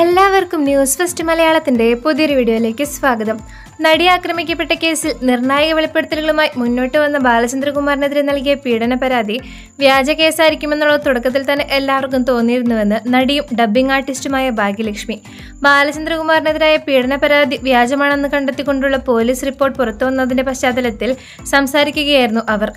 എല്ലാവർക്കും news first മലയാളത്തിന്റെ പുതിയൊരു വീഡിയോയിലേക്ക് സ്വാഗതം. നടി ആക്രമിക്കപ്പെട്ട കേസിൽ നിർണായക വെളിപ്പെടുത്തലുകളുമായി മുന്നോട്ട് വന്ന ബാലചന്ദ്രകുമാറിനെതിരെ നൽകിയ പീഡന പരാതി വ്യാജ കേസായിരിക്കുമെന്നുള്ളത് തുടക്കത്തിൽ തന്നെ എല്ലാവർക്കും തോന്നിയിരുന്നുവെന്ന് നടിയും ഡബ്ബിംഗ് ആർട്ടിസ്റ്റുമായ ഭാഗ്യലക്ഷ്മി. ബാലചന്ദ്രകുമാറിനെതിരായ പീഡന പരാതി വ്യാജമാണെന്ന് കണ്ടെത്തിക്കൊണ്ടുള്ള പോലീസ് റിപ്പോർട്ട് പുറത്തു വന്നതിന്റെ പശ്ചാത്തലത്തിൽ സംസാരിക്കുകയായിരുന്നു അവർ.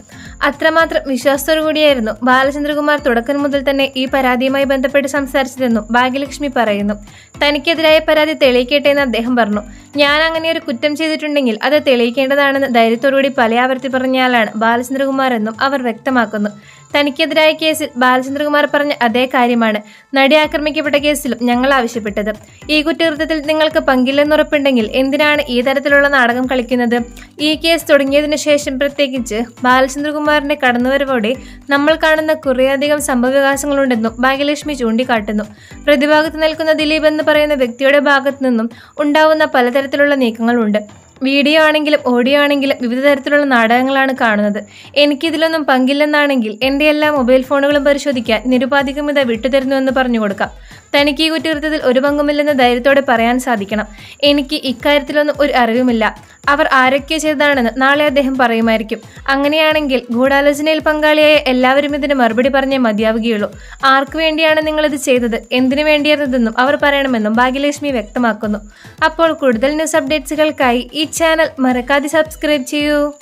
അത്രമാത്രം വിശ്വാസത്തോടു കൂടിയായിരുന്നു ബാലചന്ദ്രകുമാർ തുടക്കം മുതൽ തന്നെ ഈ പരാതിയുമായി ബന്ധപ്പെട്ട് സംസാരിച്ചതെന്നും ഭാഗ്യലക്ഷ്മി പറയുന്നു. തനിക്കെതിരായ പരാതി തെളിയിക്കട്ടെ എന്ന് അദ്ദേഹം പറഞ്ഞു. ഞാൻ അങ്ങനെ ഒരു കുറ്റം ചെയ്തിട്ടുണ്ടെങ്കിൽ അത് തെളിയിക്കേണ്ടതാണെന്ന് ധൈര്യത്തോടുകൂടി പലയാവർത്തി പറഞ്ഞാലാണ് ബാലചന്ദ്രകുമാർ എന്നും അവർ വ്യക്തമാക്കുന്നു. തനിക്കെതിരായ കേസിൽ ബാലചന്ദ്രകുമാർ പറഞ്ഞ അതേ കാര്യമാണ് നടി ആക്രമിക്കപ്പെട്ട കേസിലും ഞങ്ങൾ ആവശ്യപ്പെട്ടത്. ഈ കുറ്റകൃത്യത്തിൽ നിങ്ങൾക്ക് പങ്കില്ലെന്നുറപ്പുണ്ടെങ്കിൽ എന്തിനാണ് ഈ തരത്തിലുള്ള നാടകം കളിക്കുന്നത്? ഈ കേസ് തുടങ്ങിയതിനു ശേഷം പ്രത്യേകിച്ച് ബാലചന്ദ്രകുമാറിന്റെ കടന്നുവരവോടെ നമ്മൾ കാണുന്ന കുറേയധികം സംഭവവികാസങ്ങളുണ്ടെന്നും ഭാഗ്യലക്ഷ്മി ചൂണ്ടിക്കാട്ടുന്നു. പ്രതിഭാഗത്ത് നിൽക്കുന്ന എന്ന് പറയുന്ന വ്യക്തിയുടെ ഭാഗത്തു നിന്നും ഉണ്ടാവുന്ന പലതരത്തിലുള്ള നീക്കങ്ങളുണ്ട്. വീഡിയോ ആണെങ്കിലും ഓഡിയോ ആണെങ്കിലും വിവിധ തരത്തിലുള്ള നാടകങ്ങളാണ് കാണുന്നത്. എനിക്കിതിലൊന്നും പങ്കില്ലെന്നാണെങ്കിൽ എന്റെ എല്ലാ മൊബൈൽ ഫോണുകളും പരിശോധിക്കാൻ നിരുപാധികം ഇത് വിട്ടുതരുന്നുവെന്ന് പറഞ്ഞു കൊടുക്കാം തനിക്ക് ഈ കുറ്റകൃത്യത്തിൽ ഒരു പങ്കുമില്ലെന്ന് ധൈര്യത്തോടെ പറയാൻ സാധിക്കണം. എനിക്ക് ഇക്കാര്യത്തിലൊന്നും ഒരു അറിവുമില്ല. അവർ ആരൊക്കെ ചെയ്തതാണെന്ന് നാളെ അദ്ദേഹം പറയുമായിരിക്കും. അങ്ങനെയാണെങ്കിൽ ഗൂഢാലോചനയിൽ പങ്കാളിയായ എല്ലാവരും ഇതിന് മറുപടി പറഞ്ഞേ മതിയാവുകയുള്ളൂ. ആർക്കു വേണ്ടിയാണ് നിങ്ങളിത് ചെയ്തത്? എന്തിനു വേണ്ടിയായിരുന്നതെന്നും അവർ പറയണമെന്നും ഭാഗ്യലക്ഷ്മി വ്യക്തമാക്കുന്നു. അപ്പോൾ കൂടുതൽ ന്യൂസ് അപ്ഡേറ്റ്സുകൾക്കായി ഈ ചാനൽ മറക്കാതെ സബ്സ്ക്രൈബ് ചെയ്യൂ.